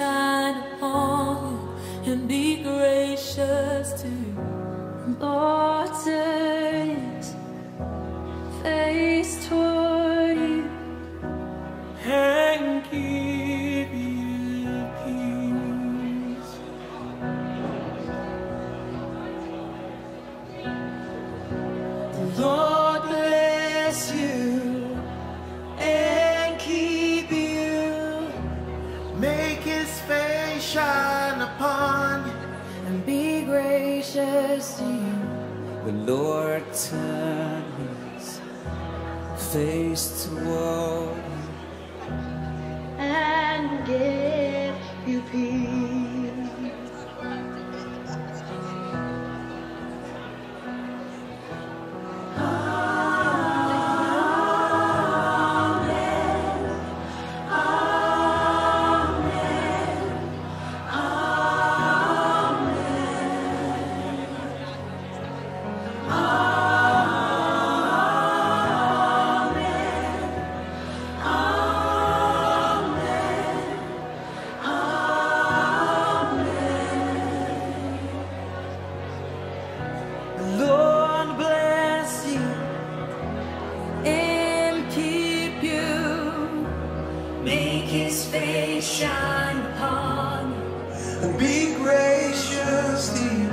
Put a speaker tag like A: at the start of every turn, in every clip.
A: shine upon you and be gracious to you. Lord, turn his face toward you
B: and give you peace. Lord
A: gracious to you.
C: The Lord turn his face toward
A: and give and
B: be gracious you.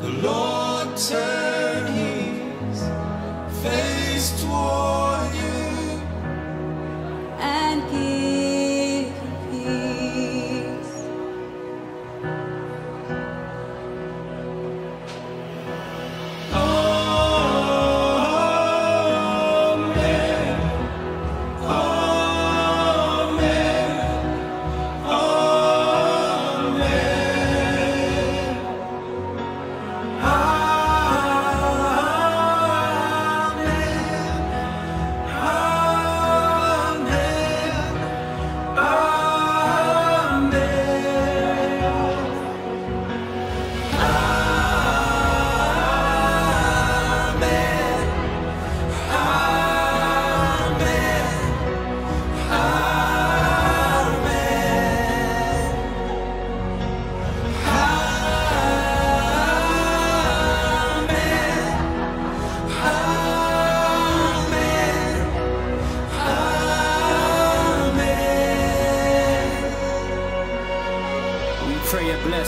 B: The Lord turn his face toward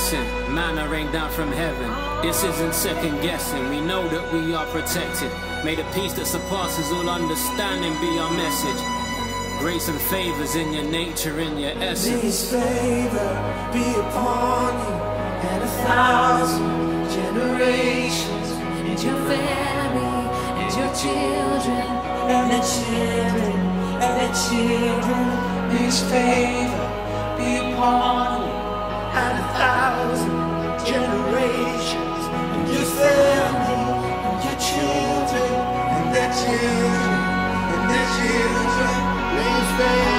D: blessing, manna rain down from heaven. This isn't second guessing. We know that we are protected. May the peace that surpasses all understanding be our message. Grace and favors in your nature, in your
B: May
D: essence.
B: His favor be upon you and a thousand generations,
A: And your family, and your children,
B: and the children, and the children. May His favor be upon you May